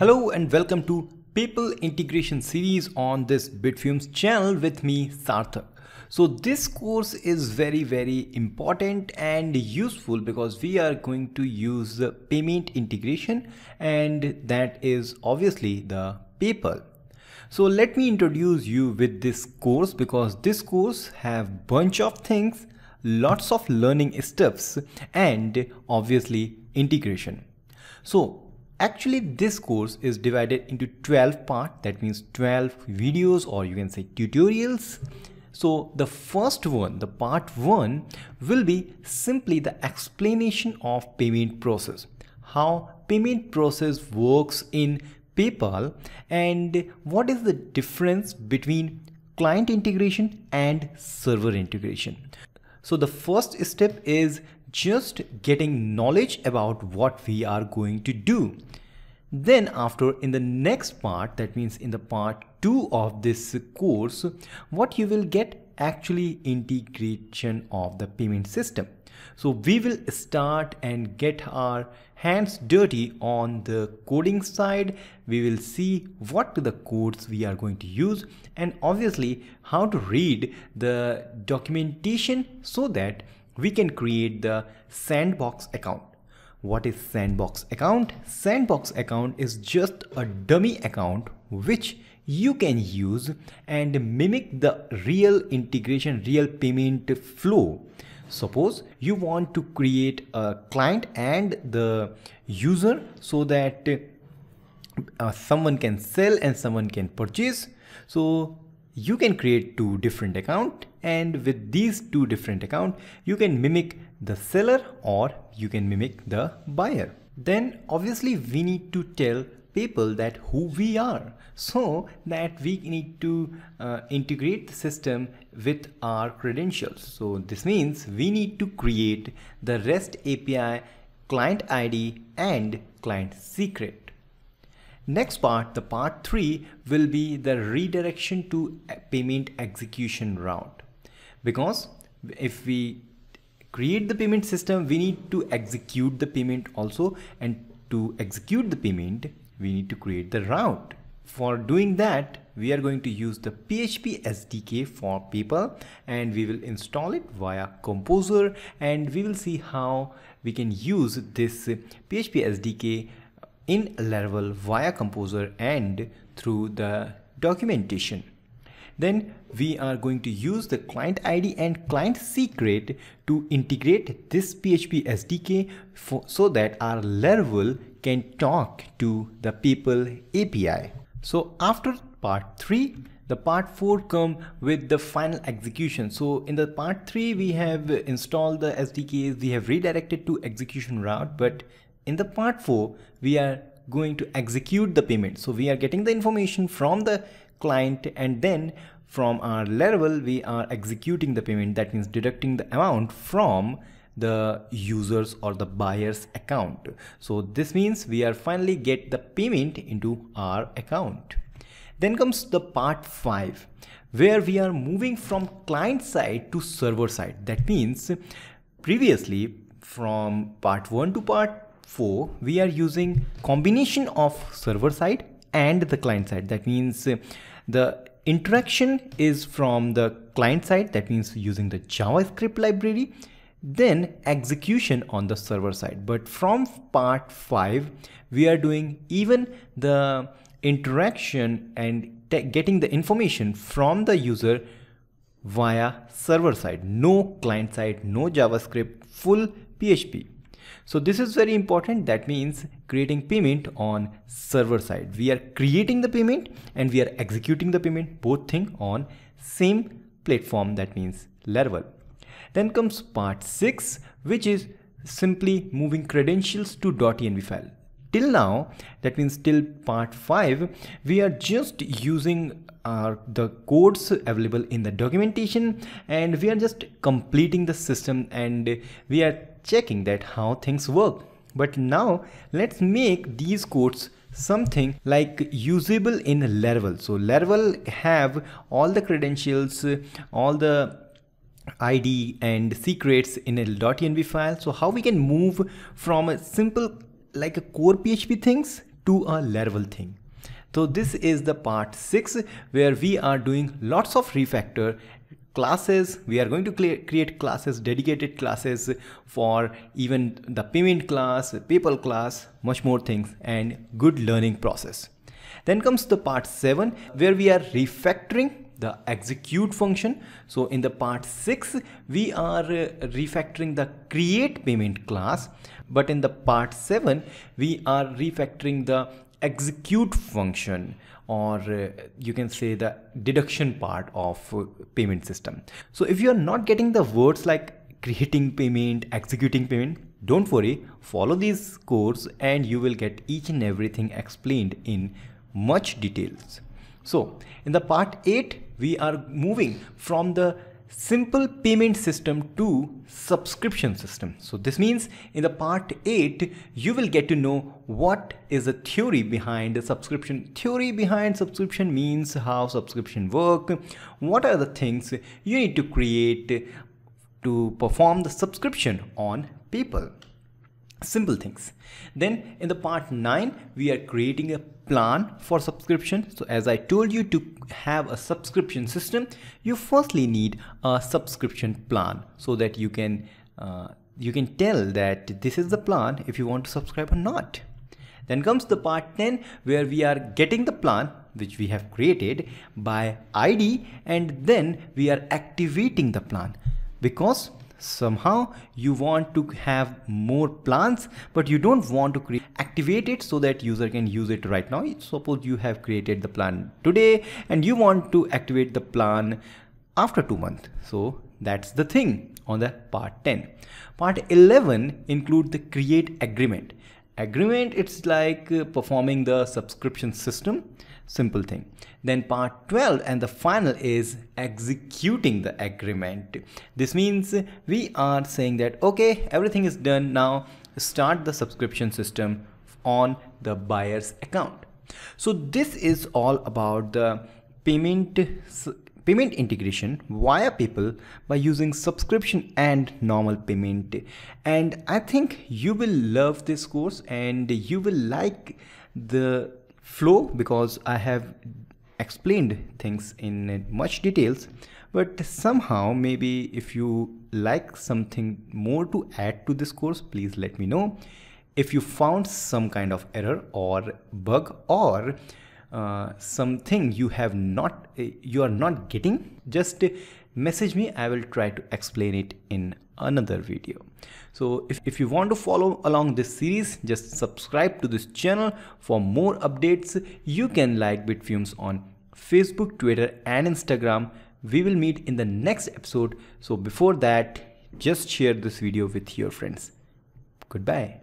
Hello and welcome to PayPal integration series on this Bitfumes channel with me Sarthak. So this course is very very important and useful because we are going to use the payment integration and that is obviously the PayPal. So let me introduce you with this course because this course have bunch of things, lots of learning steps and obviously integration. So Actually, this course is divided into 12 parts. That means 12 videos or you can say tutorials. So the first one, the part one will be simply the explanation of payment process. How payment process works in PayPal and what is the difference between client integration and server integration. So the first step is just getting knowledge about what we are going to do. Then after in the next part, that means in the part 2 of this course, what you will get actually integration of the payment system. So we will start and get our hands dirty on the coding side. We will see what the codes we are going to use and obviously how to read the documentation so that we can create the sandbox account. What is sandbox account? Sandbox account is just a dummy account which you can use and mimic the real integration, real payment flow. Suppose you want to create a client and the user so that uh, someone can sell and someone can purchase. So you can create two different account and with these two different account you can mimic the seller or you can mimic the buyer. Then obviously we need to tell people that who we are. So that we need to uh, integrate the system with our credentials. So this means we need to create the rest api client id and client secret Next part, the part 3 will be the redirection to payment execution route. Because if we create the payment system, we need to execute the payment also and to execute the payment, we need to create the route. For doing that, we are going to use the PHP SDK for PayPal and we will install it via Composer and we will see how we can use this PHP SDK in Laravel via Composer and through the documentation. Then we are going to use the client ID and client secret to integrate this PHP SDK for, so that our Laravel can talk to the PayPal API. So after part 3, the part 4 come with the final execution. So in the part 3, we have installed the SDKs, we have redirected to execution route, but in the part 4, we are going to execute the payment. So we are getting the information from the client and then from our Laravel, we are executing the payment. That means deducting the amount from the users or the buyer's account. So this means we are finally get the payment into our account. Then comes the part 5 where we are moving from client side to server side. That means previously from part 1 to part 4 we are using combination of server side and the client side. That means uh, the interaction is from the client side that means using the javascript library then execution on the server side. But from part 5 we are doing even the interaction and getting the information from the user via server side. No client side no javascript full php so this is very important. That means creating payment on server side. We are creating the payment and we are executing the payment both thing on same platform. That means Laravel. Then comes part six, which is simply moving credentials to .env file. Till now, that means till part 5, we are just using uh, the codes available in the documentation and we are just completing the system and we are checking that how things work. But now let's make these codes something like usable in Laravel. So Laravel have all the credentials, all the ID and secrets in a .env file. So how we can move from a simple like a core PHP things to a Laravel thing. So this is the part 6 where we are doing lots of refactor classes. We are going to create classes dedicated classes for even the payment class PayPal class much more things and good learning process. Then comes the part 7 where we are refactoring the execute function. So in the part 6 we are uh, refactoring the create payment class. But in the part 7 we are refactoring the execute function or uh, you can say the deduction part of uh, payment system. So if you are not getting the words like creating payment, executing payment, don't worry, follow these course and you will get each and everything explained in much details. So in the part 8, we are moving from the simple payment system to subscription system. So this means in the part 8 you will get to know what is the theory behind the subscription. Theory behind subscription means how subscription work, what are the things you need to create to perform the subscription on PayPal simple things. Then in the part 9 we are creating a plan for subscription. So as i told you to have a subscription system you firstly need a subscription plan so that you can uh, you can tell that this is the plan if you want to subscribe or not. Then comes the part 10 where we are getting the plan which we have created by id and then we are activating the plan. Because somehow you want to have more plans but you don't want to create activate it so that user can use it right now. Suppose you have created the plan today and you want to activate the plan after two months. So that's the thing on the part 10 part 11 include the create agreement. Agreement it's like uh, performing the subscription system simple thing. Then part 12 and the final is executing the agreement. This means we are saying that okay everything is done. Now start the subscription system on the buyer's account. So this is all about the payment payment integration via PayPal by using subscription and normal payment. And I think you will love this course and you will like the flow because I have explained things in much details but somehow maybe if you like something more to add to this course please let me know. If you found some kind of error or bug or uh, something you have not you are not getting just message me i will try to explain it in another video. So if, if you want to follow along this series just subscribe to this channel. For more updates you can like bitfumes on facebook twitter and instagram. We will meet in the next episode. So before that just share this video with your friends. Goodbye